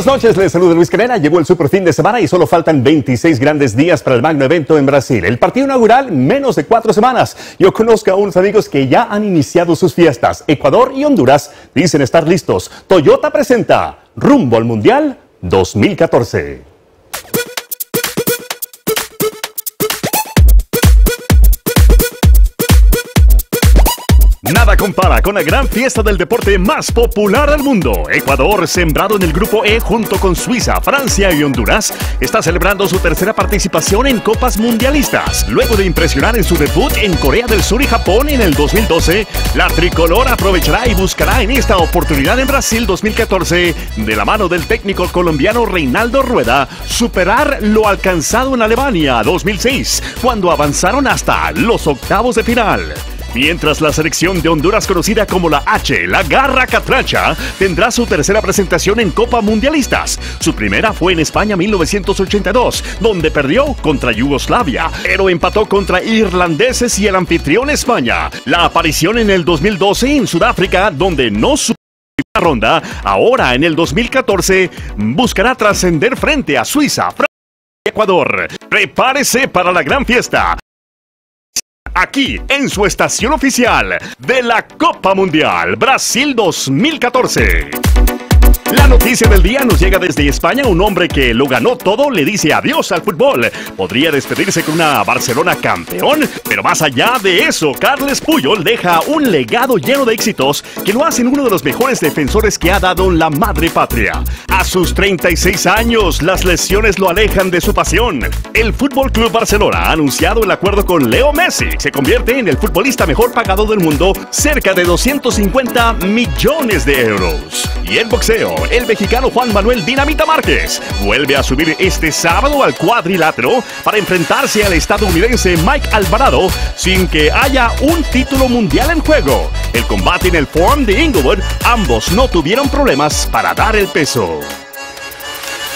Buenas noches, les saluda Luis Canela. Llegó el super fin de semana y solo faltan 26 grandes días para el magno evento en Brasil. El partido inaugural, menos de cuatro semanas. Yo conozco a unos amigos que ya han iniciado sus fiestas. Ecuador y Honduras dicen estar listos. Toyota presenta Rumbo al Mundial 2014. Nada compara con la gran fiesta del deporte más popular del mundo. Ecuador, sembrado en el grupo E junto con Suiza, Francia y Honduras, está celebrando su tercera participación en Copas Mundialistas. Luego de impresionar en su debut en Corea del Sur y Japón en el 2012, la tricolor aprovechará y buscará en esta oportunidad en Brasil 2014, de la mano del técnico colombiano Reinaldo Rueda, superar lo alcanzado en Alemania 2006, cuando avanzaron hasta los octavos de final. Mientras la selección de Honduras conocida como la H, la Garra Catracha, tendrá su tercera presentación en Copa Mundialistas. Su primera fue en España 1982, donde perdió contra Yugoslavia, pero empató contra irlandeses y el anfitrión España. La aparición en el 2012 en Sudáfrica, donde no su ronda, ahora en el 2014 buscará trascender frente a Suiza, Francia y Ecuador. Prepárese para la gran fiesta aquí en su estación oficial de la Copa Mundial Brasil 2014. La noticia del día nos llega desde España. Un hombre que lo ganó todo le dice adiós al fútbol. Podría despedirse con una Barcelona campeón, pero más allá de eso, Carles Puyol deja un legado lleno de éxitos que lo hacen uno de los mejores defensores que ha dado la madre patria. A sus 36 años, las lesiones lo alejan de su pasión. El Fútbol Club Barcelona ha anunciado el acuerdo con Leo Messi. Se convierte en el futbolista mejor pagado del mundo, cerca de 250 millones de euros. Y el boxeo, el mexicano Juan Manuel Dinamita Márquez vuelve a subir este sábado al cuadrilátero para enfrentarse al estadounidense Mike Alvarado sin que haya un título mundial en juego. El combate en el Forum de Inglewood, ambos no tuvieron problemas para dar el peso.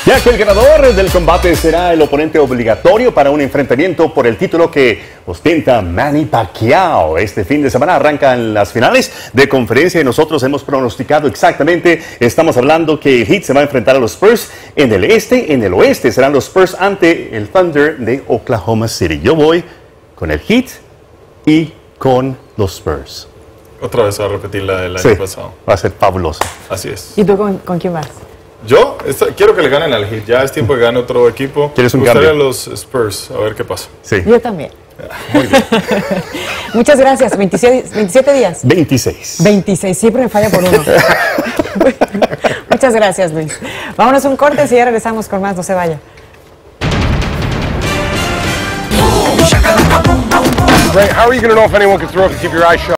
Ya que el ganador del combate será el oponente obligatorio para un enfrentamiento por el título que ostenta Manny Pacquiao. Este fin de semana arrancan las finales de conferencia y nosotros hemos pronosticado exactamente, estamos hablando que el Heat se va a enfrentar a los Spurs en el este, en el oeste serán los Spurs ante el Thunder de Oklahoma City. Yo voy con el Heat y con los Spurs. Otra vez va a repetir la del año pasado. Va a ser fabuloso. Así es. ¿Y tú con, con quién vas? Yo quiero que le ganen al Heat. Ya es tiempo que gane otro equipo. ¿Quieres un Gustaría cambio? los Spurs. A ver qué pasa. Sí. Yo también. Muy bien. Muchas gracias. 27, 27 días. 26. 26, siempre me falla por uno. Muchas gracias, Luis. Vámonos a un corte y ya regresamos con más. No se vaya. Right, how are you going to know if anyone can throw if you keep your eyes shut?